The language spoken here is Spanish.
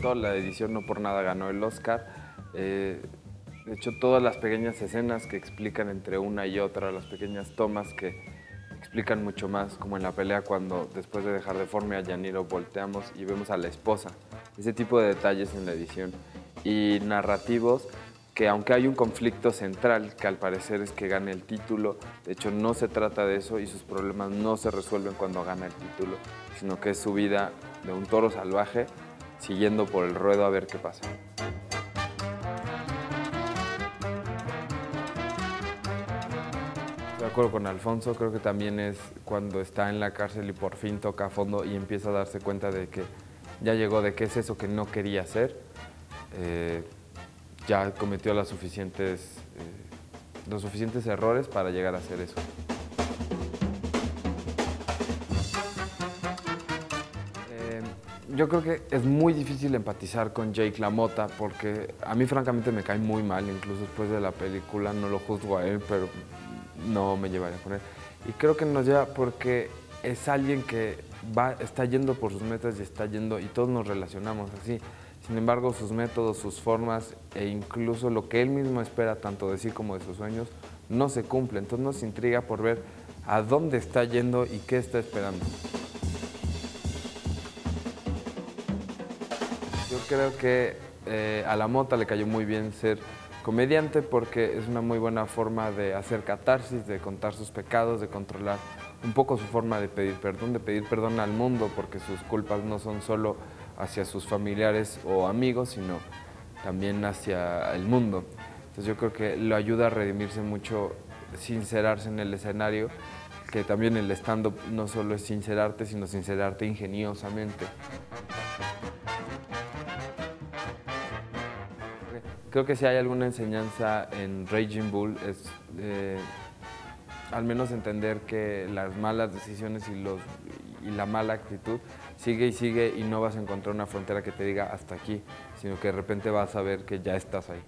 la edición, no por nada ganó el Oscar. Eh, de hecho, todas las pequeñas escenas que explican entre una y otra, las pequeñas tomas que explican mucho más, como en la pelea cuando después de dejar deforme a Yaniro volteamos y vemos a la esposa. Ese tipo de detalles en la edición. Y narrativos que aunque hay un conflicto central, que al parecer es que gane el título, de hecho no se trata de eso y sus problemas no se resuelven cuando gana el título, sino que es su vida de un toro salvaje siguiendo por el ruedo a ver qué pasa. De acuerdo con Alfonso, creo que también es cuando está en la cárcel y por fin toca a fondo y empieza a darse cuenta de que ya llegó, de qué es eso que no quería hacer. Eh, ya cometió las suficientes, eh, los suficientes errores para llegar a hacer eso. Yo creo que es muy difícil empatizar con Jake LaMotta porque a mí francamente me cae muy mal, incluso después de la película no lo juzgo a él, pero no me llevaría con él. Y creo que nos lleva porque es alguien que va, está yendo por sus metas y está yendo, y todos nos relacionamos así. Sin embargo, sus métodos, sus formas e incluso lo que él mismo espera tanto de sí como de sus sueños no se cumple. Entonces nos intriga por ver a dónde está yendo y qué está esperando. Yo creo que eh, a la mota le cayó muy bien ser comediante porque es una muy buena forma de hacer catarsis, de contar sus pecados, de controlar un poco su forma de pedir perdón, de pedir perdón al mundo porque sus culpas no son solo hacia sus familiares o amigos, sino también hacia el mundo. Entonces yo creo que lo ayuda a redimirse mucho, sincerarse en el escenario, que también el stand-up no solo es sincerarte, sino sincerarte ingeniosamente. Creo que si hay alguna enseñanza en Raging Bull es eh, al menos entender que las malas decisiones y, los, y la mala actitud sigue y sigue y no vas a encontrar una frontera que te diga hasta aquí, sino que de repente vas a ver que ya estás ahí.